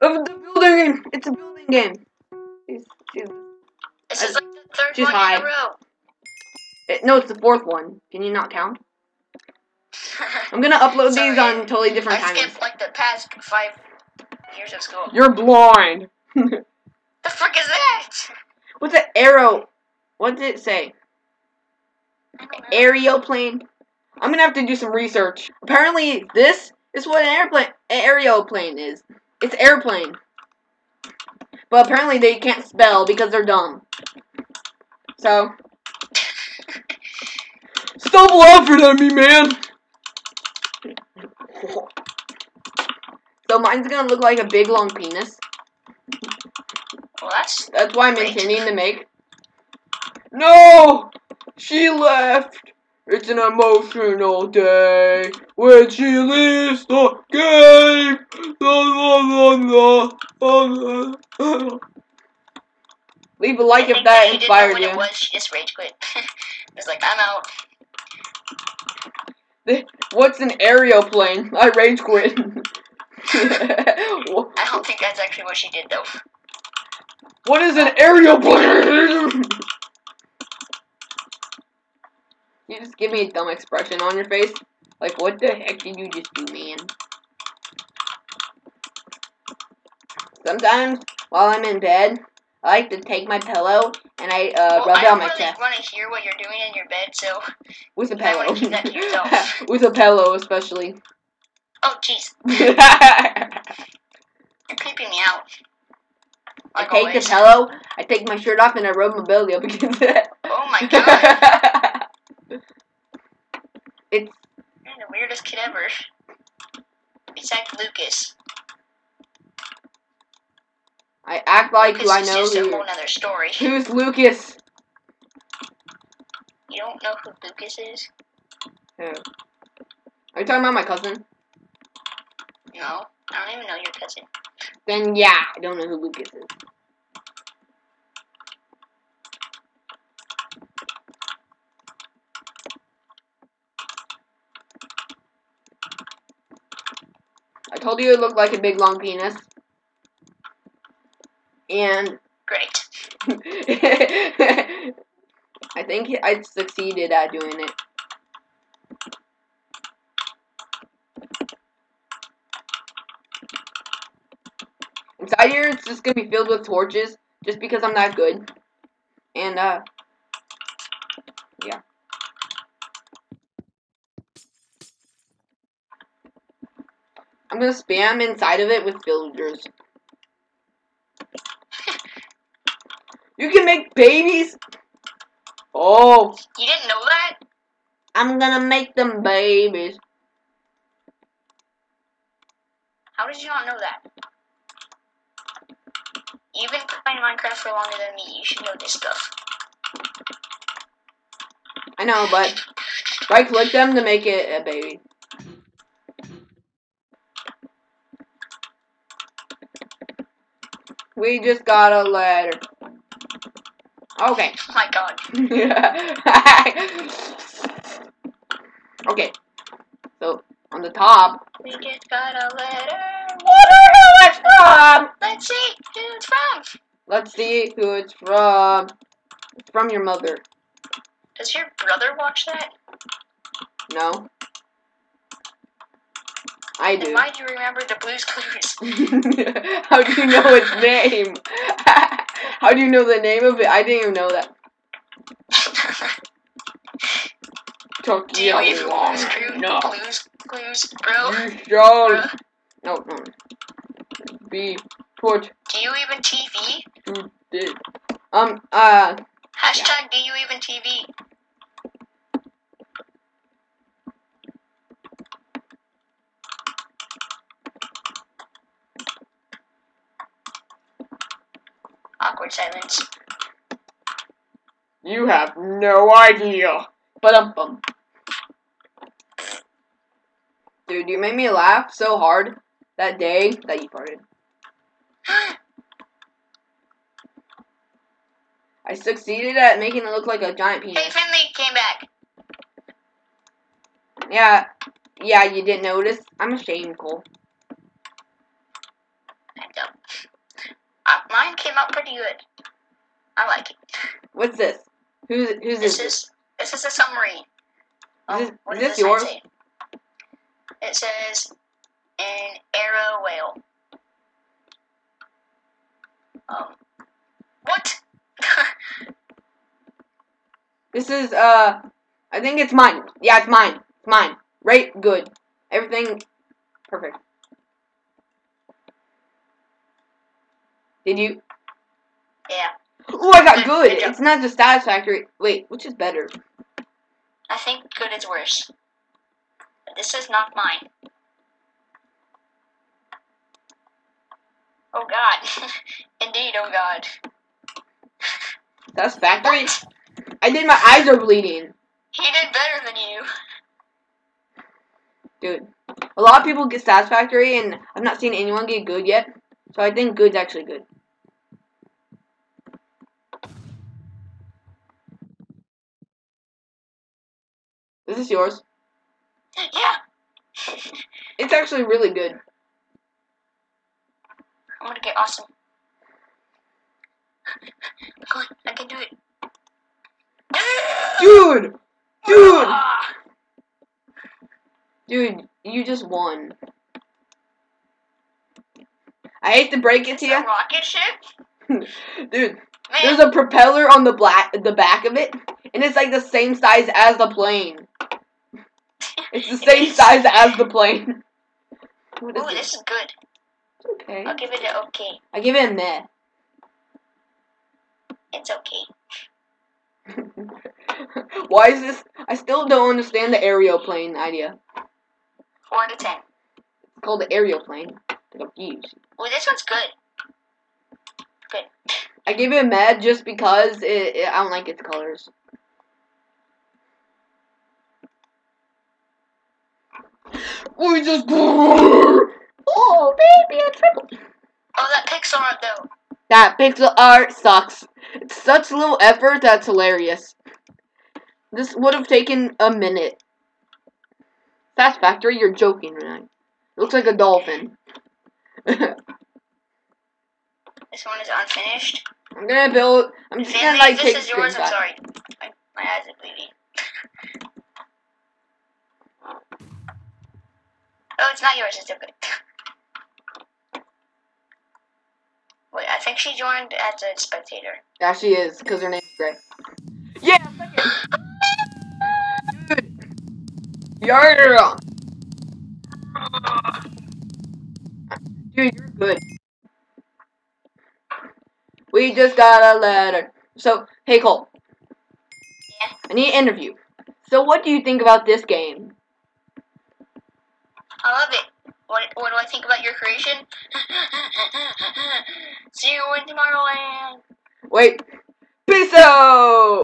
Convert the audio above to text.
of the building game. It's a building game. She's, she's, This is uh, like the third She's one high. in a row. it, no, it's the fourth one. Can you not count? I'm gonna upload Sorry. these on totally different I times. skipped like the past five years of school. You're blind. The frick is that? What's an arrow? What did it say? I. Aeroplane. I'm gonna have to do some research. Apparently, this is what an airplane, an aeroplane is. It's airplane. But apparently, they can't spell because they're dumb. So, stop laughing at me, man. So mine's gonna look like a big long penis. Well, that's That's why I'm intending to make. No! She left! It's an emotional day when she leaves the game! La, la, la, la, la, la. Leave a like I if think that she didn't know inspired what you. It was. She just rage quit. it's like I'm out. What's an aeroplane? I rage quit. I don't think that's actually what she did though. what is an aeroplane? You just give me a dumb expression on your face. Like, what the heck did you just do, man? Sometimes, while I'm in bed, I like to take my pillow and I uh, well, rub I it on my really chest want to hear what you're doing in your bed, so with a pillow. keep that to yourself. with a pillow, especially. oh jeez, you're creeping me out. Like take always. the pillow, I take my shirt off, and I rub my belly up against it. Oh my god, it's you're kid ever. Lucas. I act like Lucas I is know just a who. whole nother story. Who's Lucas? You don't know who Lucas is? Who? Are you talking about my cousin? No, I don't even know your cousin. Then yeah, I don't know who Lucas is. Told you it looked like a big long penis. And Great. I think I succeeded at doing it. Inside here, it's just gonna be filled with torches, just because I'm that good. And, uh, yeah. Gonna spam inside of it with villagers. You can make babies? Oh, You didn't know that? I'm gonna make them babies. How did you not know that? You've been playing Minecraft for longer than me. You should know this stuff. I know, but right click them to make it a baby. We just got a letter. Okay. Oh my god. okay. So on the top. We just got a letter. Wonder who it's from. Let's see who it's from. Let's see who it's from. It's from your mother. Does your brother watch that? No. I do. why'd you remember the Blues Clues? How do you know its name? How do you know the name of it? I didn't even know that. Took Do you even long Blues Clues? enough. Blues Clues, bro? Bruh. no, no. be put Do you even TV? um uh Hashtag do you even TV? Awkward silence. you have no idea. But um bum. Dude, you made me laugh so hard that day that you farted. I succeeded at making it look like a giant hey, penis. Finley came back. Yeah, yeah, you didn't notice. I'm ashamed, Cole. Back up. Mine came out pretty good. I like it. What's this? Who's who's This this? is this is a submarine. Oh, Is this- what is this yours? say? It says an arrow whale. Um, what? This is uh, I think it's mine. Yeah, it's mine. It's mine. Right? Good. Everything perfect. Did you? yeah, Oh, I got hmm, Good- good. good. It's not just satisfactory. Wait, which is better? I think good is worse. But this is not mine. Oh God. Indeed, oh God. That's Satisfactory? I did. My eyes are bleeding, He did better than you. dude. A lot of people get satisfactory, and I've not seen anyone get good yet. So I think good's actually good. Is this yours? Yeah. It's actually really good. I'm gonna get awesome. Come on, I can do it. Dude! Dude! Ah! Dude, you just won. I hate to break it to you. rocket ship? Dude, Man, there's a propeller on the black the back of it, and it's like the same size as the plane. It's the same size as the plane. Ooh, this? this is good. Okay. I'll give it an okay. I give it a meh. It's okay. Why is this? I still don't understand the aeroplane idea. Four out of ten. It's called the aeroplane. Confused. Ooh, this one's good. Good. I give it a med just because it, it, I don't like its colors. We just. Oh, baby, a triple. Oh, that pixel art though. That pixel art sucks. It's such little effort that's hilarious. This would have taken a minute. Fast Factory, you're joking, right? Looks like a dolphin. This one is unfinished. I'm gonna build. I'm just gonna Finley, like if take this is yours. I'm sorry. My, my eyes are bleeding. Oh, it's not yours. It's okay. Wait, I think she joined as a spectator. Yeah, she is, because her name's Gray. Yeah, Dude. Yeah. Dude, you're good. We just got a letter. So, hey Cole. Yeah? I need an interview. So, what do you think about this game? I love it. What, what do I think about your creation? See you in Tomorrowland. Wait. Peace out!